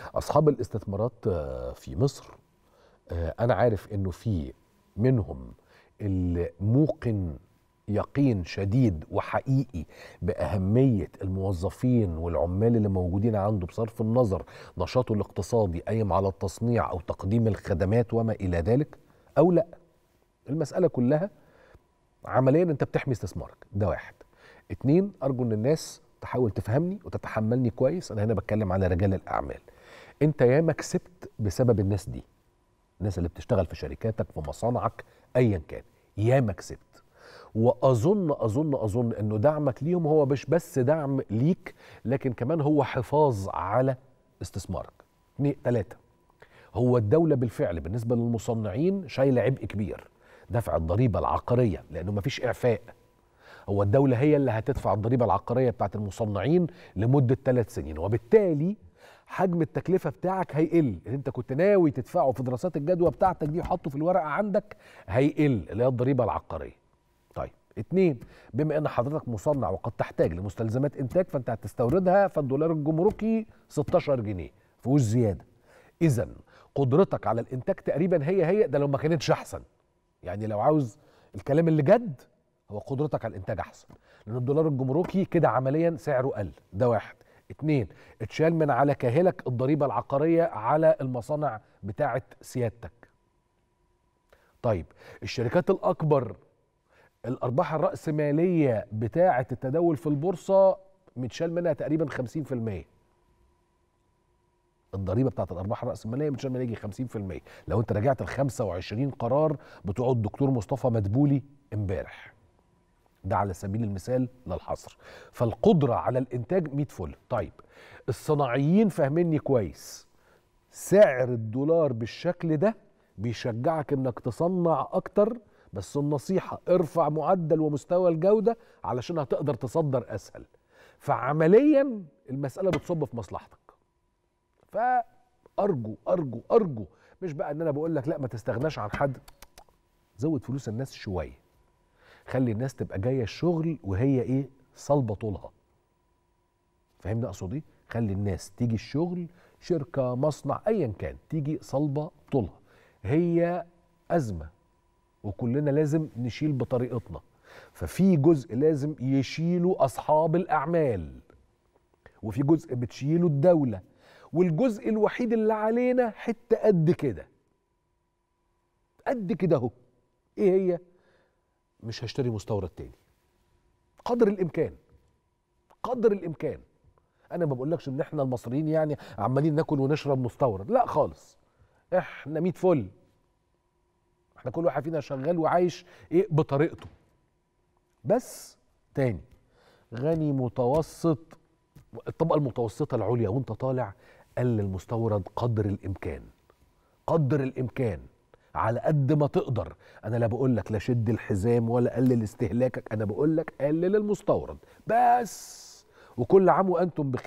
أصحاب الاستثمارات آه، في مصر آه، أنا عارف إنه في منهم الموقن يقين شديد وحقيقي بأهمية الموظفين والعمال اللي موجودين عنده بصرف النظر نشاطه الاقتصادي قايم على التصنيع أو تقديم الخدمات وما إلى ذلك أو لأ؟ المسألة كلها عمليا أنت بتحمي استثمارك ده واحد. اتنين أرجو إن الناس تحاول تفهمني وتتحملني كويس أنا هنا بتكلم على رجال الأعمال. انت ياما كسبت بسبب الناس دي. الناس اللي بتشتغل في شركاتك في مصانعك ايا كان. ياما كسبت. وأظن أظن أظن إنه دعمك ليهم هو مش بس دعم ليك لكن كمان هو حفاظ على استثمارك. اتنين تلاتة. هو الدولة بالفعل بالنسبة للمصنعين شايلة عبء كبير. دفع الضريبة العقارية لأنه مفيش إعفاء. هو الدولة هي اللي هتدفع الضريبة العقارية بتاعت المصنعين لمدة ثلاث سنين. وبالتالي حجم التكلفة بتاعك هيقل. اللي انت كنت ناوي تدفعه في دراسات الجدوى بتاعتك دي وحطه في الورقة عندك هيقل اللي هي الضريبة العقارية. طيب اتنين بما ان حضرتك مصنع وقد تحتاج لمستلزمات إنتاج فانت هتستوردها فالدولار الجمركي 16 جنيه فيهوش زيادة. اذا قدرتك على الإنتاج تقريبا هي هي ده لو ما كانتش أحسن. يعني لو عاوز الكلام اللي جد هو قدرتك على الإنتاج أحسن. لأن الدولار الجمركي كده عمليا سعره قل. ده واحد. اتنين اتشال من على كاهلك الضريبة العقارية على المصانع بتاعه سيادتك. طيب الشركات الأكبر الأرباح الرأسمالية بتاعه التداول في البورصة متشال منها تقريبا 50% الضريبة بتاعت الأرباح الرأسمالية متشال منها يجي 50% لو أنت راجعت ال 25 قرار بتوع الدكتور مصطفى مدبولي امبارح. ده على سبيل المثال للحصر. فالقدرة على الإنتاج 100 فل طيب الصناعيين فاهميني كويس. سعر الدولار بالشكل ده بيشجعك إنك تصنع أكتر بس النصيحة ارفع معدل ومستوى الجودة علشان هتقدر تصدر أسهل. فعمليا المسألة بتصب في مصلحتك. فأرجو أرجو أرجو. مش بقى إن أنا بقول لك لا ما تستغناش عن حد. زود فلوس الناس شوية. خلي الناس تبقى جاية الشغل وهي إيه؟ صلبة طولها. فاهمني أقصد إيه؟ خلي الناس تيجي الشغل شركة مصنع ايا كان تيجي صلبة طولها. هي أزمة وكلنا لازم نشيل بطريقتنا. ففي جزء لازم يشيله أصحاب الأعمال وفي جزء بتشيله الدولة والجزء الوحيد اللي علينا حتة قد كده. قد كده أهو. إيه هي؟ مش هشتري مستورد تاني. قدر الإمكان. قدر الإمكان. أنا ما بقولكش إن إحنا المصريين يعني عمالين ناكل ونشرب مستورد. لا خالص. إحنا 100 فل. إحنا كل واحد فينا شغال وعايش إيه؟ بطريقته. بس تاني. غني متوسط الطبقة المتوسطة العليا وأنت طالع قل المستورد قدر الإمكان. قدر الإمكان. على قد ما تقدر. أنا لا بقول لك لا شد الحزام ولا قلل استهلاكك أنا بقول لك قلل المستورد. بس. وكل عام وأنتم بخير.